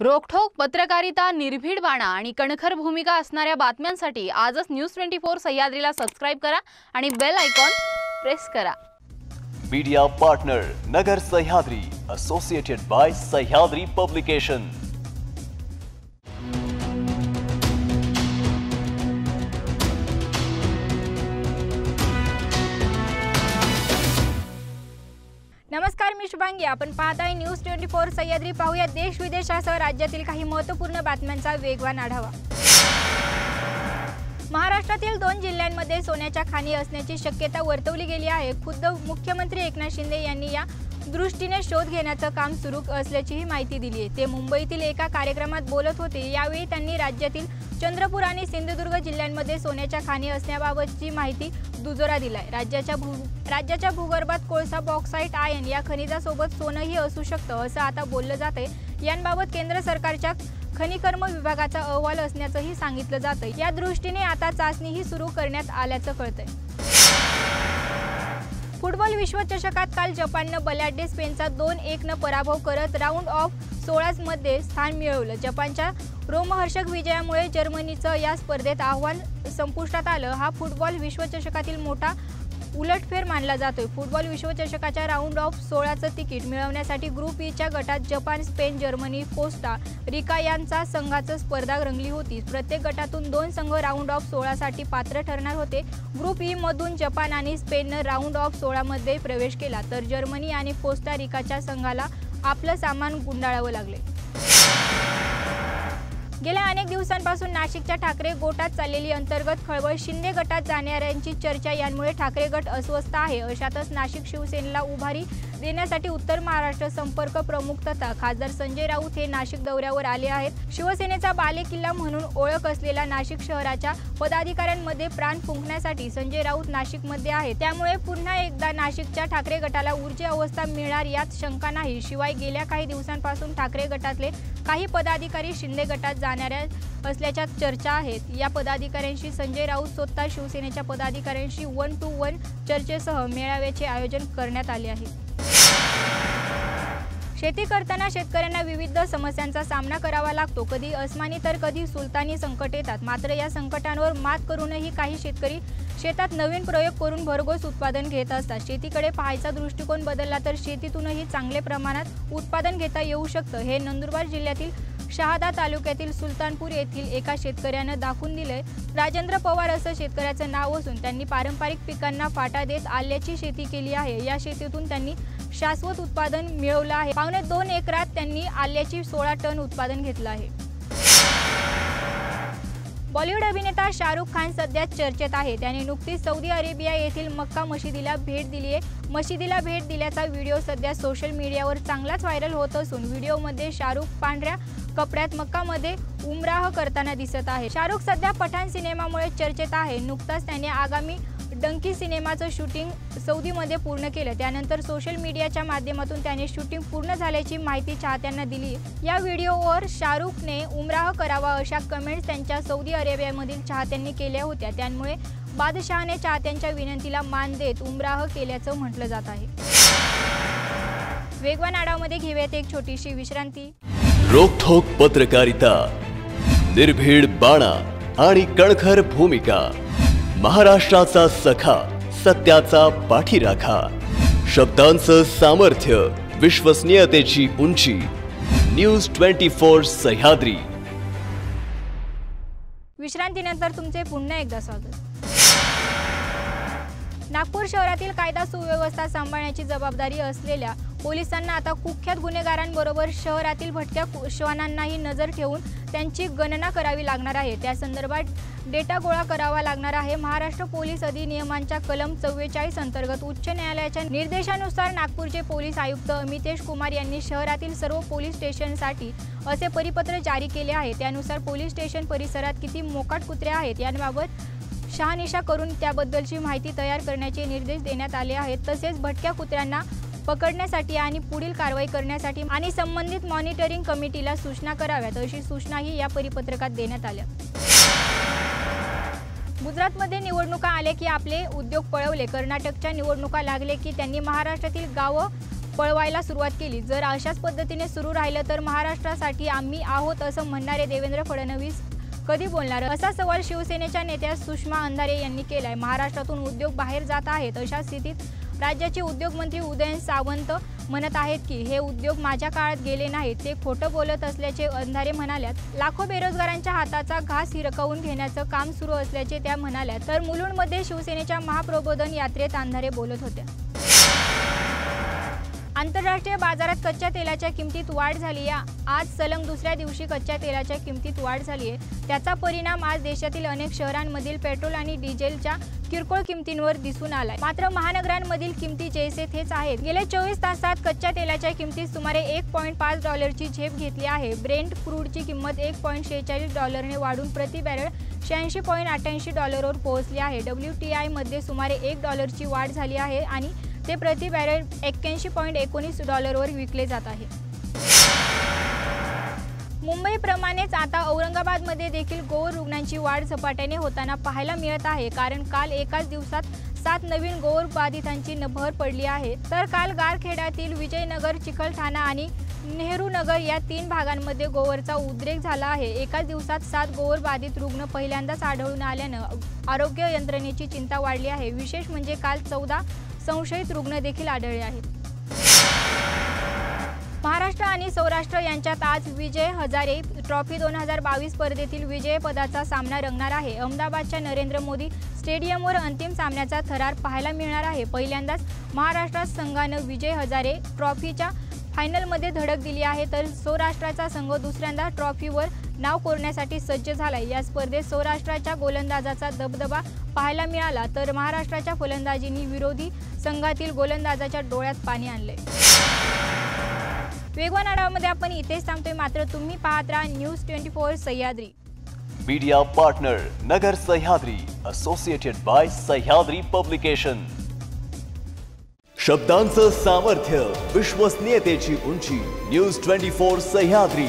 रोखठोक पत्रकारिता निर्भीड बाणा आणि कणखर भूमिका असणाऱ्या बातम्यांसाठी आजच न्यूज ट्वेंटी फोर सह्याद्रीला सबस्क्राईब करा आणि बेल आयकॉन प्रेस करा. Media partner Nagar Sahyadri associated by Sahyadri publication आपण पाहत आहे न्यूज ट्वेंटी फोर सह्याद्री पाहूया. देश विदेशासह राज्यातील काही महत्त्वपूर्ण बातम्यांचा वेगवान आढावा. महाराष्ट्रातील दोन जिल्ह्यांमध्ये सोन्याच्या खाणी असण्याची शक्यता वर्तवली गेली आहे. खुद्द मुख्यमंत्री एकनाथ शिंदे यांनी या दृष्टीने शोध घेण्याचं काम सुरू असल्याचीही माहिती दिली आहे. ते मुंबईतील एका कार्यक्रमात बोलत होते. यावेळी त्यांनी राज्यातील चंद्रपूर आणि सिंधुदुर्ग जिल्ह्यांमध्ये सोन्याच्या खाणी असण्याबाबतची माहिती दुजोरा दिलाय. राज्याच्या भू राज्याच्या भूगर्भात कोळसा बॉक्साईट आयन या खनिजासोबत सोनंही असू शकतं असं आता बोललं जातंय यांबाबत केंद्र सरकारच्या खनिकर्म विभागाचा अहवाल असण्याचंही सांगितलं जातं या दृष्टीने आता चाचणीही सुरू करण्यात आल्याचं कळतंय. विश्वचषकात काल जपाननं बलाढ्य स्पेनचा दोन एकनं पराभव करत राऊंड ऑफ सोळामध्ये स्थान मिळवलं. जपानच्या रोमहर्षक विजयामुळे जर्मनीचं या स्पर्धेत आव्हान संपुष्टात आलं. हा फुटबॉल विश्वचषकातील मोठा उलटफेर मानला जातोय. फुटबॉल विश्वचषकाच्या राऊंड ऑफ सोळाचं तिकीट मिळवण्यासाठी ग्रुप ईच्या e गटात Japan Spain Germany Costa Rica संघाचं स्पर्धा रंगली होती. प्रत्येक गटातून दोन संघ राऊंड ऑफ सोळासाठी पात्र ठरणार होते. ग्रुप ई e मधून जपान आणि स्पेननं राऊंड ऑफ सोळामध्ये प्रवेश केला तर जर्मनी आणि कोस्टा रिकाच्या संघाला आपलं सामान गुंडाळावं लागले. गेल्या अनेक दिवसांपासून नाशिकच्या ठाकरे गोटात चाललेली अंतर्गत खळबळ शिंदे गटात जाणाऱ्यांची चर्चा यांमुळे ठाकरे गट अस्वस्थ आहे. अशातच नाशिक शिवसेनेला उभारी देण्यासाठी उत्तर महाराष्ट्र संपर्क प्रमुख तथा खासदार संजय राऊत हे नाशिक दौऱ्यावर आले आहेत. शिवसेनेचा बालेकिल्ला म्हणून ओळख असलेल्या नाशिक शहराच्या पदाधिकाऱ्यांमध्ये प्राण फुंकण्यासाठी संजय राऊत नाशिकमध्ये आहे त्यामुळे पुन्हा एकदा नाशिकच्या ठाकरे गटाला ऊर्जा अवस्था मिळणार यात शंका नाही. शिवाय गेल्या काही दिवसांपासून ठाकरे गटातले काही पदाधिकारी शिंदे गटात जाणाऱ्या असल्याच्या चर्चा आहेत. या पदाधिकाऱ्यांशी संजय राऊत स्वतः शिवसेनेच्या पदाधिकाऱ्यांशी वन टू वन चर्चेसह मेळाव्याचे आयोजन करण्यात आले आहे. शेती करताना शेतकऱ्यांना विविध समस्यांचा सामना करावा लागतो. कधी अस्मानी तर कधी सुलतानी संकट येतात. मात्र या संकटांवर मात करूनही काही शेतकरी शेतात नवीन प्रयोग करून भरघोस उत्पादन घेत असतात. शेतीकडे पाहायचा दृष्टिकोन बदलला तर शेतीतूनही चांगले प्रमाणात उत्पादन घेता येऊ शकतं. हे नंदुरबार जिल्ह्यातील शहादा तालुक्यातील सुलतानपूर येथील एका शेतकऱ्यानं दाखवून दिलंय. राजेंद्र पवार असं शेतकऱ्याचं नाव असून त्यांनी पारंपरिक पिकांना फाटा देत आल्याची शेती केली आहे. या शेतीतून त्यांनी शाश्वत उत्पादन मिळवलं आहे. पावणे दोन एकरात त्यांनी आल्याची सोळा टन उत्पादन घेतलं आहे. बॉलिवूड अभिनेता शाहरुख खान सध्या चर्चेत आहे. त्याने नुकतीच सौदी अरेबिया येथील मक्का मशिदीला भेट दिली आहे. मशिदीला भेट दिल्याचा व्हिडिओ सध्या सोशल मीडियावर चांगलाच व्हायरल होत असून व्हिडिओमध्ये शाहरुख पांढऱ्या कपड्यात मक्कामध्ये उमराह करताना दिसत आहे. शाहरुख सध्या पठाण सिनेमामुळे चर्चेत आहे. नुकताच त्याने आगामी डंकी सिनेमाचं शूटिंग सौदीमध्ये पूर्ण केलं. त्यानंतर सोशल मीडियाच्या माध्यमातून त्याने शूटिंग पूर्ण झाल्याची माहिती चाहत्यांना दिली. या व्हिडिओवर शाहरुखने उमराह करावा अशा कमेंट्स त्यांच्या सौदी अरेबियामधील चाहत्यांनी केल्या होत्या. त्यामुळे बादशहाने चाहत्यांच्या विनंतीला मान देत उमराह केल्याचं म्हटलं जात आहे. वेगवान आढावामध्ये घेऊयात एक छोटीशी विश्रांती. रोखोक पत्रकारिता निर्भीड बाणा आणि कणखर भूमिका. महाराष्ट्राचा सखा सत्याचा पाठीराखा. शब्दांचं सामर्थ्य विश्वसनीयतेची उंची. News twenty four Sahyadri. विश्रांतीनंतर तुमचे पुन्हा एकदा स्वागत. नागपूर शहरातील कायदा सुव्यवस्था सांभाळण्याची जबाबदारी असलेल्या पोलिसांना आता कुख्यात गुन्हेगारांबरोबर शहरातील भटक्या कु- श्वानांनाही नजर ठेवून त्यांची गणना करावी लागणार आहे. त्या संदर्भात डेटा गोळा करावा लागणार आहे. महाराष्ट्र पोलीस अधिनियमांच्या कलम चव्वेचाळीस अंतर्गत उच्च न्यायालयाच्या निर्देशानुसार नागपूरचे पोलीस आयुक्त अमितेश कुमार यांनी शहरातील सर्व पोलीस स्टेशनसाठी असे परिपत्र जारी केले आहे. त्यानुसार पोलीस स्टेशन परिसरात किती मोकाट कुत्रे आहेत याबाबत शहानिशा करून त्याबद्दलची माहिती तयार करण्याचे निर्देश देण्यात आले आहेत. तसेच भटक्या कुत्र्यांना पकडण्यासाठी आणि पुढील कारवाई करण्यासाठी आणि संबंधित मॉनिटरिंग कमिटीला सूचना कराव्यात अशी सूचनाही या परिपत्रकात देण्यात आल्या. गुजरातमध्ये निवडणुका आल्या की आपले उद्योग पळवले. कर्नाटकच्या निवडणुका लागले की त्यांनी महाराष्ट्रातील गावं पळवायला सुरुवात केली. जर अशाच पद्धतीने सुरू राहिलं तर महाराष्ट्रासाठी आम्ही आहोत असं म्हणणारे देवेंद्र फडणवीस कधी बोलणार? असा सवाल शिवसेनेच्या नेत्या सुषमा अंधारे यांनी केलाय. महाराष्ट्रातून उद्योग बाहेर जात आहेत अशा स्थितीत राज्याचे उद्योगमंत्री उदयन सावंत म्हणत आहेत की हे उद्योग माझ्या काळात गेले नाहीत. ते खोटं बोलत असल्याचे अंधारे म्हणाल्यात. लाखो बेरोजगारांच्या हाताचा घास हिरकवून घेण्याचं काम सुरू असल्याचे त्या म्हणाल्या. तर मुलुंडमध्ये शिवसेनेच्या महाप्रबोधन यात्रेत अंधारे बोलत होत्या. आंतरराष्ट्रीय बाजारात कच्च्या तेलाच्या किमतीत वाढ झाली आहे. आज सलग दुसऱ्या दिवशी कच्च्या तेलाच्या किमतीत वाढ झाली आहे. त्याचा परिणाम आज देशातील अनेक शहरांमधील पेट्रोल आणि डिझेलच्या किरकोळ किमतींवर दिसून आलाय. मात्र महानगरांमधील किमती जैसे थेच आहेत. गेल्या चोवीस तासात कच्च्या तेलाच्या किमतीत सुमारे एक पॉईंट पाच डॉलरची झेप घेतली आहे. ब्रेंट क्रूडची किंमत एक पॉईंट शेहेचाळीस डॉलरने वाढून प्रति बॅरल शहाऐंशी पॉईंट अठ्ठ्याऐंशी डॉलरवर पोहोचली आहे. डब्ल्यू टी आयमध्ये सुमारे एक डॉलरची वाढ झाली आहे आणि ते प्रति बॅरल एक्क्याऐंशी पॉईंट एकोणीस डॉलरवर विकले जात आहे. मुंबईप्रमाणेच आता औरंगाबादमध्ये देखील गोवर रुग्णांची वाढ झपाट्याने होताना पाहायला मिळत आहे. कारण काल एकाच दिवसात सात नवीन गोवर बाधितांची न- भर पडली आहे. तर काल गारखेड्यातील विजयनगर चिखलठाणा आणि नेहरू नगर या तीन भागांमध्ये गोवरचा उद्रेक झाला आहे. एकाच दिवसात सात गोवर बाधित रुग्ण पहिल्यांदाच आढळून आल्यानं आरोग्य यंत्रणेची चिंता वाढली आहे. विशेष म्हणजे काल चौदा संशयित रुग्ण देखील आढळले आहेत. महाराष्ट्र आणि सौराष्ट्र यांच्यात आज विजय हजारे ट्रॉफी दोन हजार बावीस स्पर्धेतील विजयपदाचा सामना रंगणार आहे. अहमदाबादच्या नरेंद्र मोदी स्टेडियमवर अंतिम सामन्याचा थरार पाहायला मिळणार आहे. पहिल्यांदाच महाराष्ट्र संघानं विजय हजारे ट्रॉफीच्या फायनलमध्ये धडक दिली आहे. तर सौराष्ट्राचा संघ दुसऱ्यांदा ट्रॉफीवर नाव कोरण्यासाठी सज्ज झालाय. या स्पर्धेत सौराष्ट्राच्या गोलंदाजाचा दबदबा पाहायला मिळाला तर महाराष्ट्राच्या फलंदाजींनी विरोधी संघातील गोलंदाजाच्या डोळ्यात पाणी आणलंय. वेगवान आढावामध्ये आपण इथेच थांबतोय. मात्र तुम्ही पाहत राहा news twenty four Sahyadri. Media partner Nagar Sahyadri associated by Sahyadri publication शब्दांचं सामर्थ्य विश्वसनीयतेची उंची न्यूज ट्वेंटी फोर सह्याद्री.